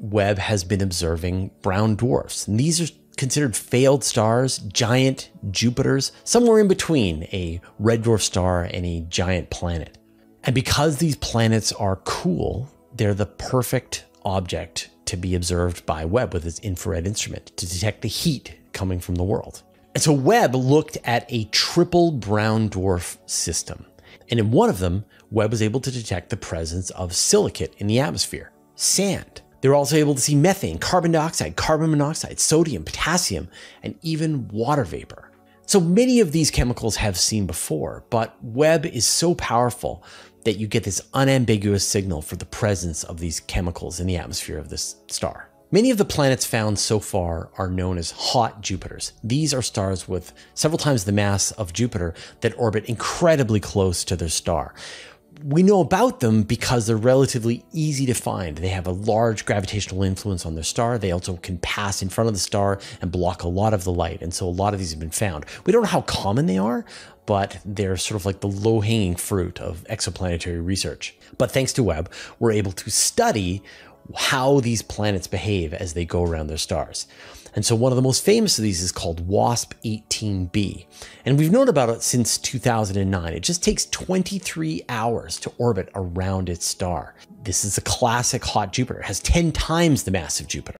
Webb has been observing brown dwarfs. And these are considered failed stars, giant Jupiters, somewhere in between a red dwarf star and a giant planet. And because these planets are cool, they're the perfect object to be observed by Webb with its infrared instrument to detect the heat coming from the world. And so Webb looked at a triple brown dwarf system. And in one of them, Webb was able to detect the presence of silicate in the atmosphere, sand. They were also able to see methane, carbon dioxide, carbon monoxide, sodium, potassium, and even water vapor. So many of these chemicals have seen before, but Webb is so powerful that you get this unambiguous signal for the presence of these chemicals in the atmosphere of this star. Many of the planets found so far are known as hot Jupiters. These are stars with several times the mass of Jupiter that orbit incredibly close to their star we know about them because they're relatively easy to find. They have a large gravitational influence on their star. They also can pass in front of the star and block a lot of the light. And so a lot of these have been found. We don't know how common they are, but they're sort of like the low hanging fruit of exoplanetary research. But thanks to Webb, we're able to study how these planets behave as they go around their stars. And so one of the most famous of these is called WASP 18b. And we've known about it since 2009. It just takes 23 hours to orbit around its star. This is a classic hot Jupiter. It has 10 times the mass of Jupiter.